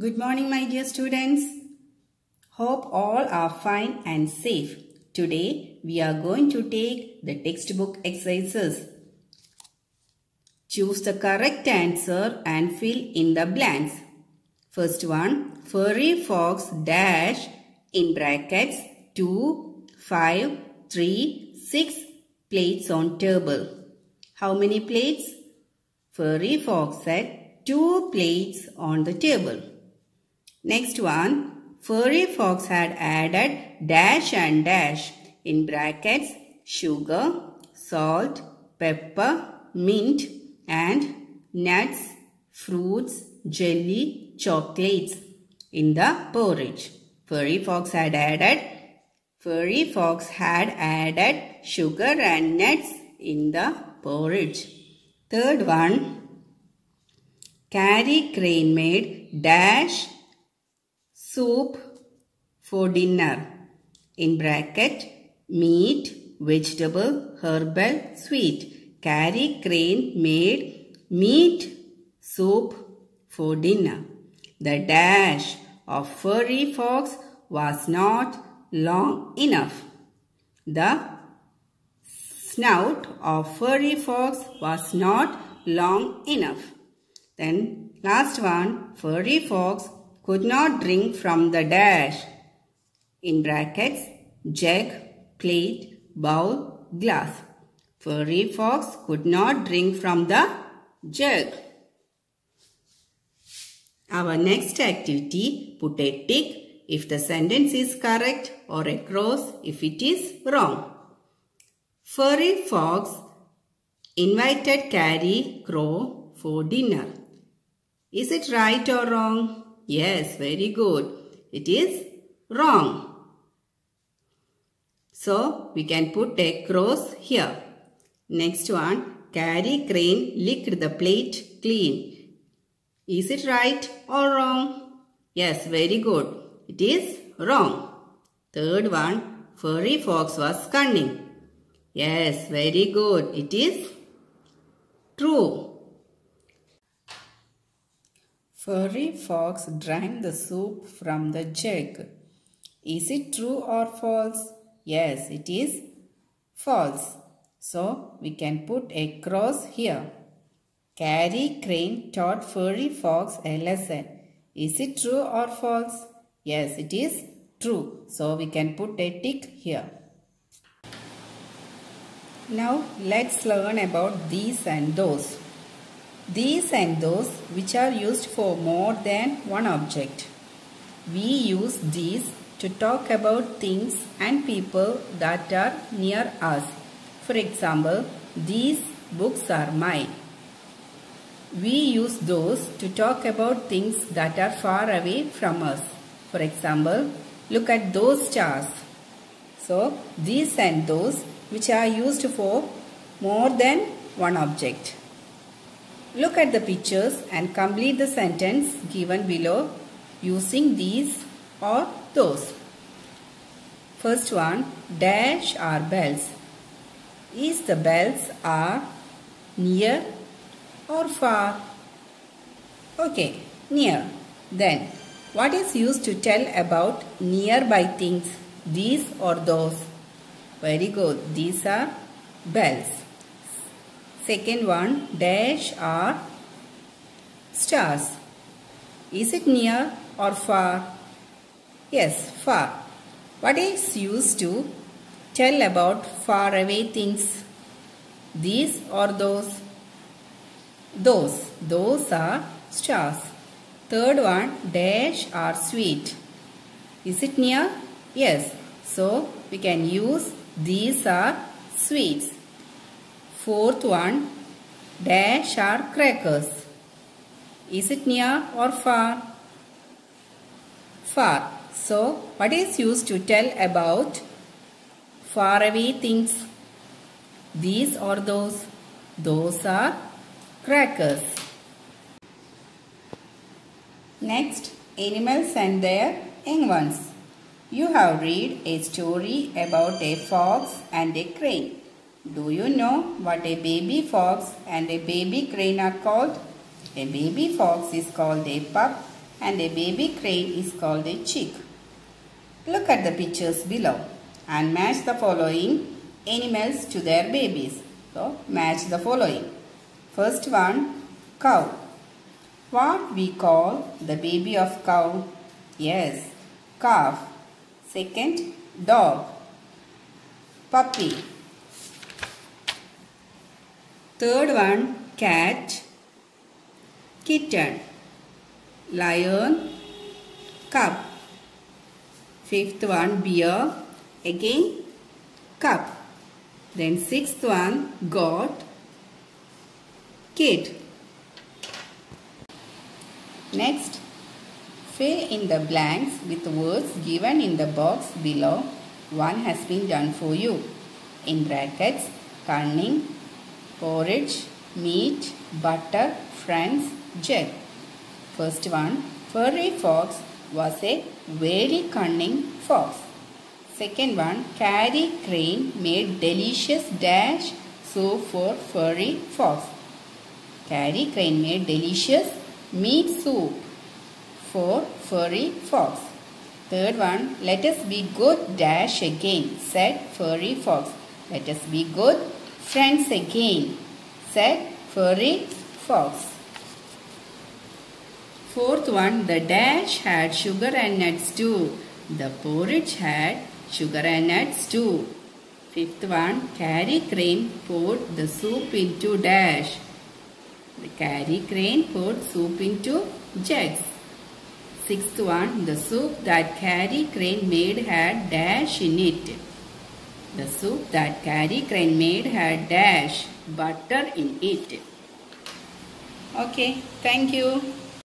Good morning, my dear students. Hope all are fine and safe. Today, we are going to take the textbook exercises. Choose the correct answer and fill in the blanks. First one, furry fox dash in brackets 2, 5, 3, 6 plates on table. How many plates? Furry fox said 2 plates on the table. Next one, furry fox had added dash and dash in brackets sugar, salt, pepper, mint and nuts, fruits, jelly, chocolates in the porridge. Furry fox had added Furry fox had added sugar and nuts in the porridge. Third one, Carrie Crane made dash soup for dinner. In bracket, meat, vegetable, herbal, sweet. Carrie Crane made meat soup for dinner. The dash of furry fox was not long enough. The snout of furry fox was not long enough. Then last one, furry fox could not drink from the dash. In brackets, jug, plate, bowl, glass. Furry fox could not drink from the jug. Our next activity, put a tick if the sentence is correct or a cross if it is wrong. Furry fox invited Carrie Crow for dinner. Is it right or wrong? Yes, very good. It is wrong. So, we can put a cross here. Next one, Carrie Crane licked the plate clean. Is it right or wrong? Yes, very good. It is wrong. Third one, furry fox was cunning. Yes, very good. It is true. Furry fox drank the soup from the jug. Is it true or false? Yes, it is false. So, we can put a cross here. Carrie Crane taught Furry Fox a lesson. Is it true or false? Yes, it is true. So, we can put a tick here. Now, let's learn about these and those. These and those which are used for more than one object. We use these to talk about things and people that are near us. For example, these books are mine. We use those to talk about things that are far away from us. For example, look at those stars. So, these and those which are used for more than one object. Look at the pictures and complete the sentence given below using these or those. First one, dash are bells. Is the bells are near or far? Okay, near. Then, what is used to tell about nearby things? These or those? Very good. These are bells. Second one, dash are stars. Is it near or far? Yes, far. What is used to tell about far away things? These or those? Those. Those are stars. Third one, dash are sweet. Is it near? Yes. So, we can use these are sweets. Fourth one, dash are crackers. Is it near or far? Far. So, what is used to tell about far away things? These or those? Those are crackers. Next, animals and their young ones. You have read a story about a fox and a crane. Do you know what a baby fox and a baby crane are called? A baby fox is called a pup and a baby crane is called a chick. Look at the pictures below and match the following animals to their babies. So, match the following. First one, cow. What we call the baby of cow? Yes, calf. Second, dog. Puppy. Third one, cat. Kitten. Lion. Cup. Fifth one, bear. Again, cup. Then sixth one, goat. Kid. Next, fill in the blanks with words given in the box below. One has been done for you. In brackets, cunning, porridge, meat, butter, friends, jug. First one, furry fox was a very cunning fox. Second one, Carrie Crane made delicious dash soup for furry fox. Carrie Crane made delicious meat soup for furry fox. Third one, let us be good dash again, said furry fox. Let us be good friends again, said furry fox. Fourth one, the dash had sugar and nuts too. The porridge had sugar and nuts too. Fifth one, Carrie Crane poured the soup into dash. The Carrie Crane poured soup into jugs. Sixth one, the soup that Carrie Crane made had dash in it. The soup that Carrie Crane made had dash, butter in it. Okay, thank you.